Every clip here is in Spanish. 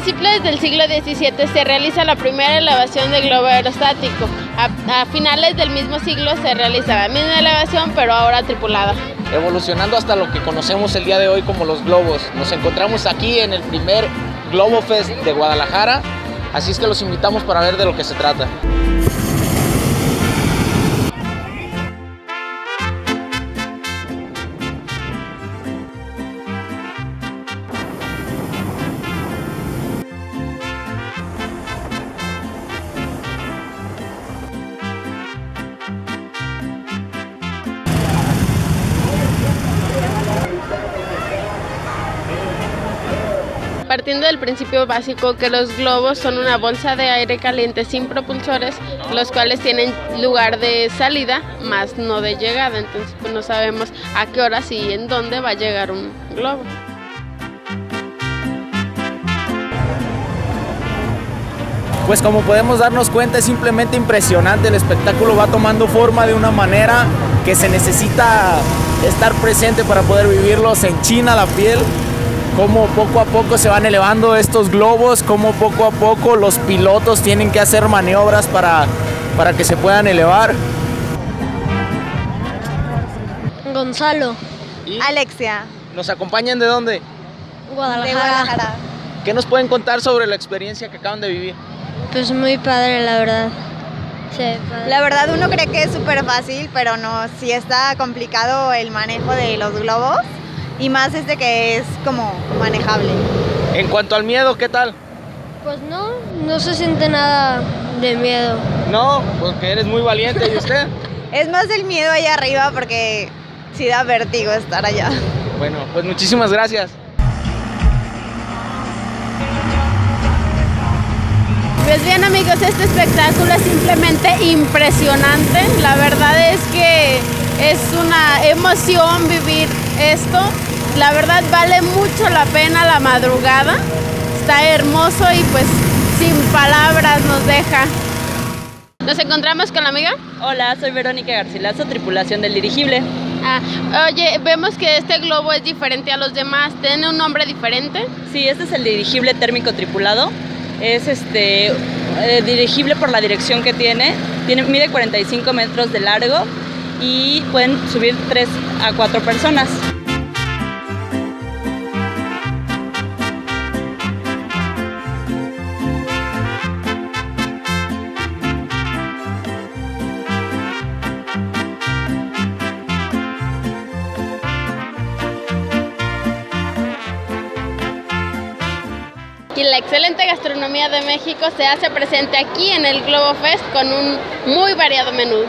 principios del siglo XVII se realiza la primera elevación del globo aerostático. A, finales del mismo siglo se realiza la misma elevación, pero ahora tripulada. Evolucionando hasta lo que conocemos el día de hoy como los globos. Nos encontramos aquí en el primer Globo Fest de Guadalajara, así es que los invitamos para ver de lo que se trata. Partiendo del principio básico que los globos son una bolsa de aire caliente sin propulsores, los cuales tienen lugar de salida, más no de llegada. Entonces pues no sabemos a qué horas y en dónde va a llegar un globo. Pues como podemos darnos cuenta es simplemente impresionante, el espectáculo va tomando forma de una manera que se necesita estar presente para poder vivirlo, se enchina la piel cómo poco a poco se van elevando estos globos, cómo poco a poco los pilotos tienen que hacer maniobras para, para que se puedan elevar. Gonzalo. ¿Y? Alexia. ¿Nos acompañan de dónde? Guadalajara. De Guadalajara. ¿Qué nos pueden contar sobre la experiencia que acaban de vivir? Pues muy padre, la verdad. Sí, padre. La verdad uno cree que es súper fácil, pero no, sí está complicado el manejo de los globos y más este que es como manejable. En cuanto al miedo, ¿qué tal? Pues no, no se siente nada de miedo. No, porque eres muy valiente, ¿y usted? es más el miedo allá arriba porque sí da vértigo estar allá. Bueno, pues muchísimas gracias. Pues bien amigos, este espectáculo es simplemente impresionante. La verdad es que es una emoción vivir esto. La verdad vale mucho la pena la madrugada. Está hermoso y pues sin palabras nos deja. ¿Nos encontramos con la amiga? Hola, soy Verónica Garcilaso, tripulación del dirigible. Ah, oye, vemos que este globo es diferente a los demás. ¿Tiene un nombre diferente? Sí, este es el dirigible térmico tripulado. Es este eh, dirigible por la dirección que tiene. tiene. Mide 45 metros de largo y pueden subir 3 a 4 personas. Y la excelente gastronomía de México se hace presente aquí en el Globo Fest con un muy variado menú.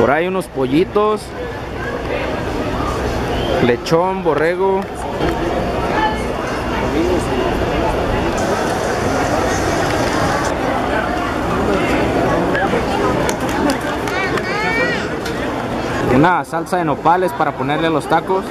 Por ahí unos pollitos, lechón, borrego. Una salsa de nopales para ponerle a los tacos.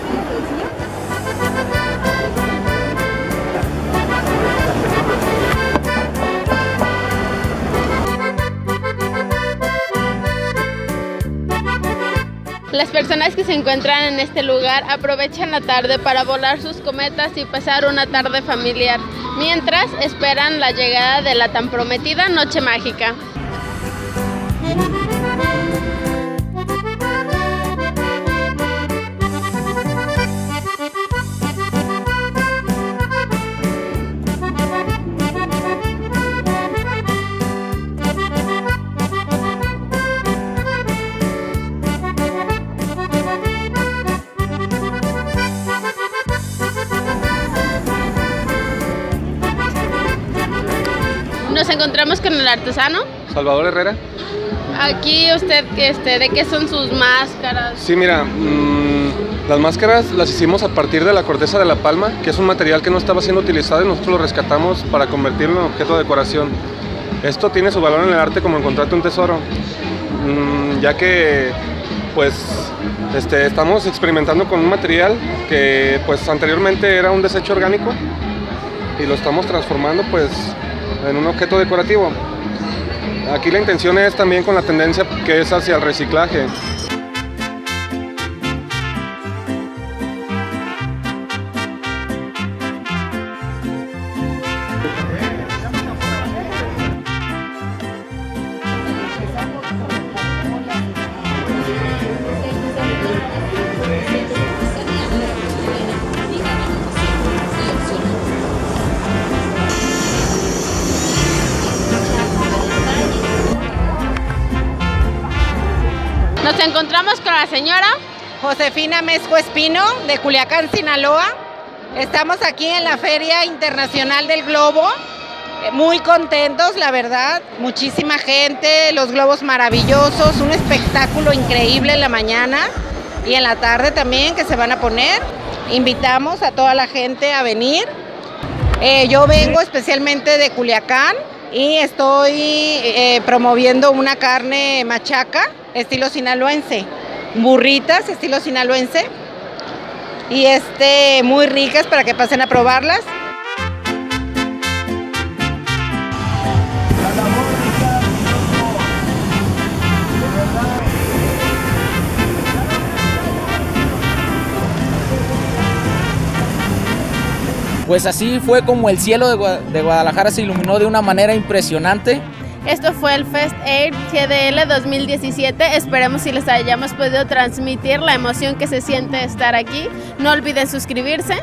Las personas que se encuentran en este lugar aprovechan la tarde para volar sus cometas y pasar una tarde familiar, mientras esperan la llegada de la tan prometida Noche Mágica. Nos encontramos con el artesano. Salvador Herrera. Aquí usted, este, ¿de qué son sus máscaras? Sí, mira, mmm, las máscaras las hicimos a partir de la corteza de la palma, que es un material que no estaba siendo utilizado y nosotros lo rescatamos para convertirlo en objeto de decoración. Esto tiene su valor en el arte como encontrarte un tesoro, mmm, ya que pues este, estamos experimentando con un material que pues anteriormente era un desecho orgánico y lo estamos transformando pues en un objeto decorativo. Aquí la intención es también con la tendencia que es hacia el reciclaje. Nos encontramos con la señora Josefina Mezco Espino de Culiacán, Sinaloa. Estamos aquí en la Feria Internacional del Globo. Eh, muy contentos, la verdad. Muchísima gente, los globos maravillosos, un espectáculo increíble en la mañana y en la tarde también que se van a poner. Invitamos a toda la gente a venir. Eh, yo vengo especialmente de Culiacán y estoy eh, promoviendo una carne machaca estilo sinaloense, burritas estilo sinaloense y este muy ricas para que pasen a probarlas. Pues así fue como el cielo de Guadalajara se iluminó de una manera impresionante. Esto fue el Fest Air GDL 2017. Esperemos si les hayamos podido transmitir la emoción que se siente estar aquí. No olviden suscribirse.